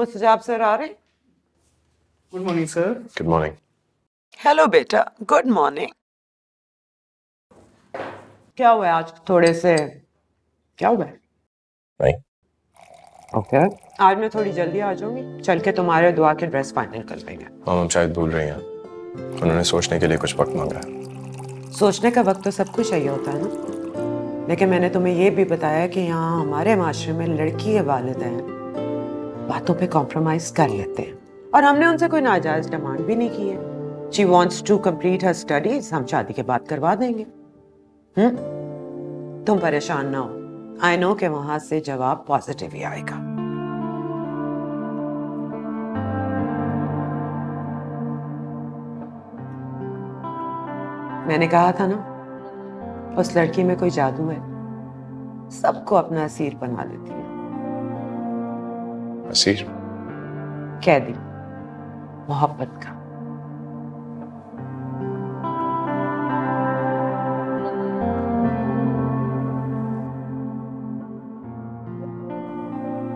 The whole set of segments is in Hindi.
एहतजाब सर आ रहे हैं। Good morning sir good morning hello बेटा. गुड मॉर्निंग क्या हुआ आज थोड़े से? क्या हुआ है? नहीं। ओके आज मैं थोड़ी जल्दी आ जाऊँगी। चल के तुम्हारे दुआ के ड्रेस फाइनल कर लेंगे। माम हम शायद भूल रही हैं। उन्होंने सोचने के लिए कुछ वक्त मांगा। है सोचने का वक्त तो सबको चाहिए होता है ना? लेकिन मैंने तुम्हें ये भी बताया कि यहाँ हमारे माशरे में लड़की के वालिद हैं। बातों पे कॉम्प्रोमाइज कर लेते हैं। और हमने उनसे कोई नाजायज डिमांड भी नहीं की है। She wants to complete her studies हम शादी के बाद करवा देंगे। हम्म? तुम परेशान ना हो। आई नो कि वहाँ से जवाब पॉजिटिव ही आएगा। मैंने कहा था ना, उस लड़की में कोई जादू है। सबको अपना असीर बना लेती है। असीर कैदी मोहब्बत का।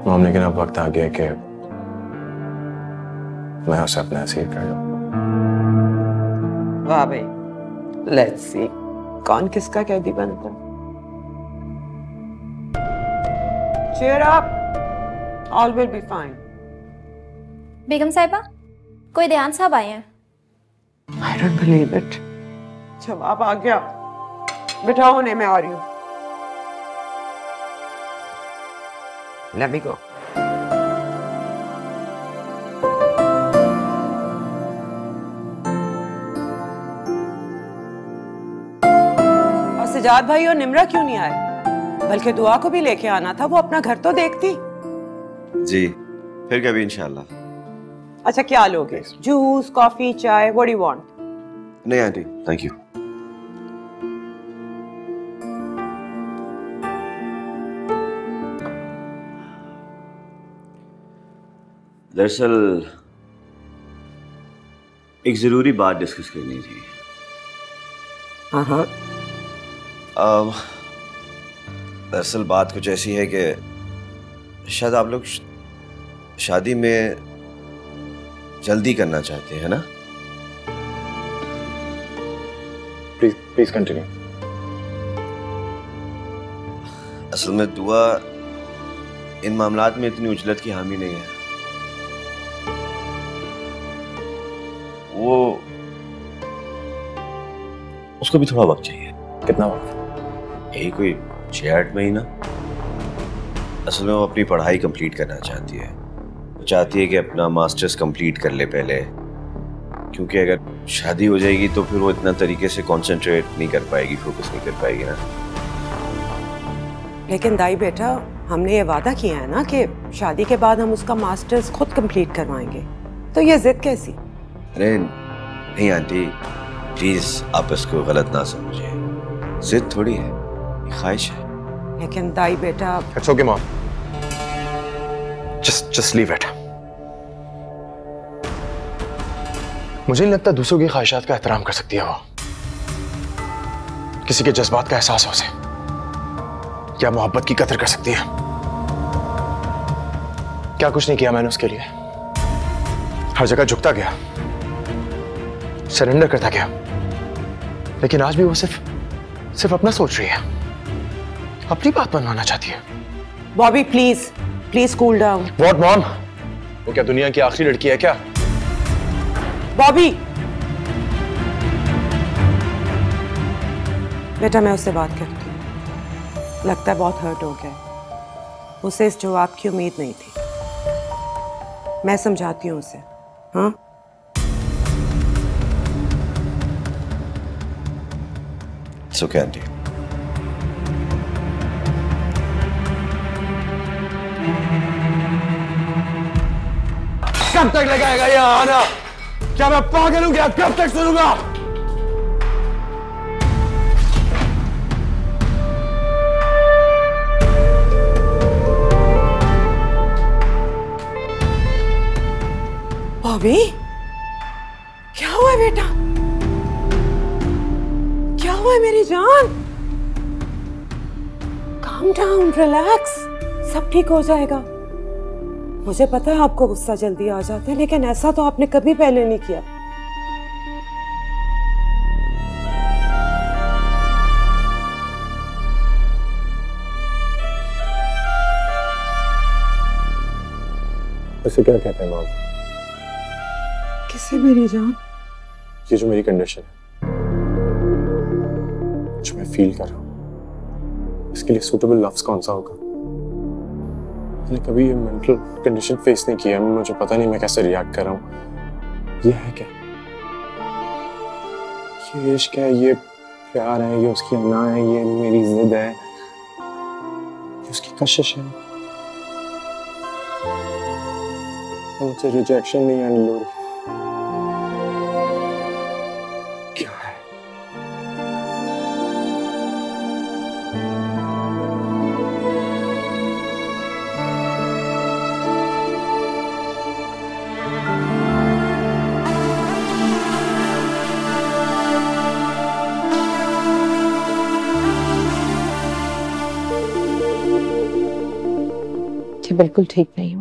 माम लेकिन अब वक्त आ गया कि मैं उसे अपना असीर कर लूँ। वाह भाई लेट्स सी कौन किसका कैदी बनता? Cheer up! All will be fine. बेगम साहिबा कोई ध्यान साहब आए हैं? I don't believe it. जवाब आ गया। बिठाओ उन्हें मैं आ रही हूँ। Let me go. और सजाद भाई और निमरा क्यों नहीं आए? बल्कि दुआ को भी लेके आना था वो अपना घर तो देखती। जी। फिर कभी इंशाल्लाह। अच्छा क्या लोगे? जूस कॉफ़ी चाय व्हाट डू यू वांट नहीं आंटी थैंक यू दरअसल एक ज़रूरी बात डिस्कस करनी थी। हाँ हाँ। दरअसल बात कुछ ऐसी है कि शायद आप लोग शादी में जल्दी करना चाहते हैं ना? प्लीज़ प्लीज़ कंटिन्यू असल में दुआ इन मामला में इतनी उजलत की हामी नहीं है। वो उसको भी थोड़ा वक्त चाहिए। कितना वक्त? यही कोई छह आठ महीना? असल में वो अपनी पढ़ाई कंप्लीट करना चाहती है। वो चाहती है कि अपना मास्टर्स कंप्लीट कर ले पहले। क्योंकि अगर शादी हो जाएगी तो फिर वो इतना तरीके से कंसंट्रेट नहीं कर पाएगी फोकस नहीं कर पाएगी ना। लेकिन दाई बेटा हमने ये वादा किया है ना कि शादी के बाद हम उसका मास्टर्स खुद कंप्लीट करवाएँगे। तो ये जिद कैसी? अरे नहीं आंटी प्लीज़ आप इसको गलत ना समझिए। जिद थोड़ी है ख्वाहिश है। लेकिन दाई बेटा it's okay mom just just leave it मुझे नहीं लगता दूसरों की ख्वाहिशात का एहतराम कर सकती है वो। किसी के जज्बात का एहसास हो उसे। क्या मोहब्बत की कदर कर सकती है। क्या कुछ नहीं किया मैंने उसके लिए। हर जगह झुकता गया। सरेंडर करता गया। लेकिन आज भी वो सिर्फ़ सिर्फ़ अपना सोच रही है। अपनी बात बनवाना चाहती है। Bobby please please cool down what mom वो क्या दुनिया की आखिरी लड़की है क्या? बॉबी! बेटा मैं उससे बात करती हूँ। लगता है बहुत हर्ट हो गया उसे इस जवाब की उम्मीद नहीं थी। मैं समझाती हूँ उसे। हाँ? ओके आंटी कब तक लगाएगा ये आना? क्या मैं पागल हूँ क्या? कब तक सुनूँगा? बॉबी क्या हुआ बेटा? क्या हुआ मेरी जान? काम डाउन रिलैक्स सब ठीक हो जाएगा। मुझे पता है आपको गुस्सा जल्दी आ जाता है लेकिन ऐसा तो आपने कभी पहले नहीं किया। वैसे क्या कहते हैं माम किसे मेरी जान? ये जो मेरी कंडीशन है जो मैं फील कर रहा हूँ इसके लिए सूटेबल लफ्ज कौन सा होगा? मैंने कभी ये मेंटल कंडीशन फेस नहीं किया, मुझे पता नहीं मैं कैसे रिएक्ट कर रहा हूँ। ये है क्या? ये इश्क है, ये प्यार है, ये उसकी अना है, ये मेरी जिद है, ये उसकी कशिश है। मुझे रिजेक्शन नहीं आने हो बिल्कुल ठीक नहीं